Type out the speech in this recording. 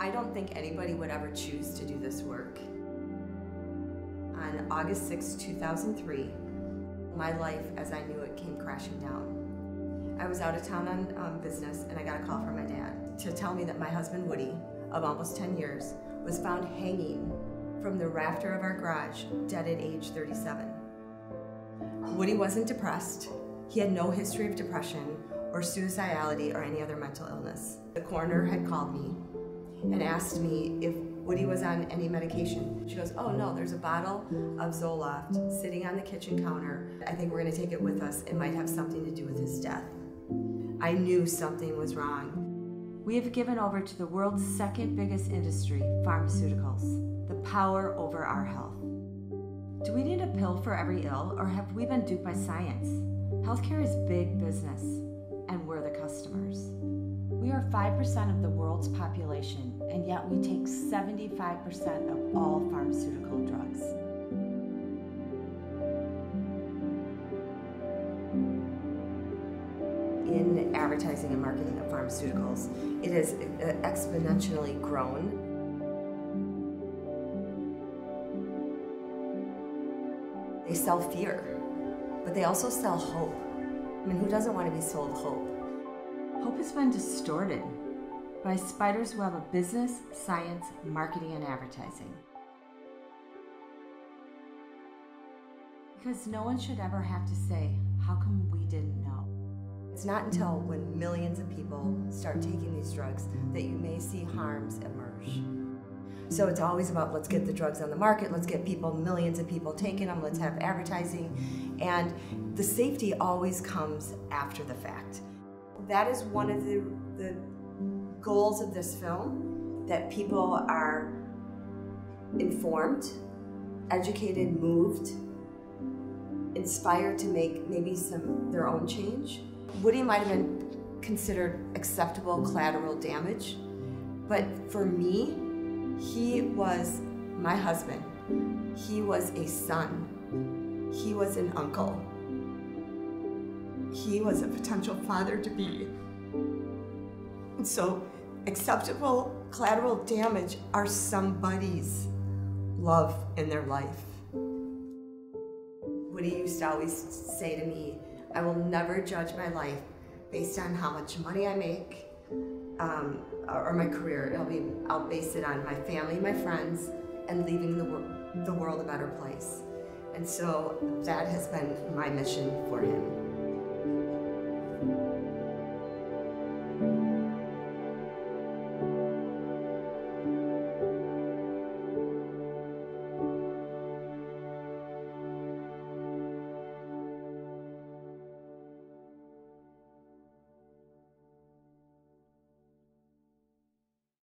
I don't think anybody would ever choose to do this work. On August 6, 2003, my life as I knew it came crashing down. I was out of town on um, business and I got a call from my dad to tell me that my husband Woody, of almost 10 years, was found hanging from the rafter of our garage, dead at age 37. Woody wasn't depressed. He had no history of depression or suicidality or any other mental illness. The coroner had called me and asked me if Woody was on any medication. She goes, oh no, there's a bottle of Zoloft sitting on the kitchen counter. I think we're gonna take it with us. It might have something to do with his death. I knew something was wrong. We have given over to the world's second biggest industry, pharmaceuticals, the power over our health. Do we need a pill for every ill, or have we been duped by science? Healthcare is big business, and we're the customers. We are 5% of the world's population, and yet we take 75% of all pharmaceutical drugs. In advertising and marketing of pharmaceuticals, it has uh, exponentially grown. They sell fear, but they also sell hope. I mean, who doesn't want to be sold hope? Hope has been distorted by a spider's web of business, science, marketing, and advertising. Because no one should ever have to say, How come we didn't know? It's not until when millions of people start taking these drugs that you may see harms emerge. So it's always about let's get the drugs on the market, let's get people, millions of people taking them, let's have advertising. And the safety always comes after the fact. That is one of the, the goals of this film, that people are informed, educated, moved, inspired to make maybe some their own change. Woody might have been considered acceptable collateral damage, but for me, he was my husband. He was a son. He was an uncle. He was a potential father to be. And so, acceptable collateral damage are somebody's love in their life. Woody used to always say to me, I will never judge my life based on how much money I make um, or my career. It'll be, I'll base it on my family, my friends, and leaving the, wor the world a better place. And so that has been my mission for him.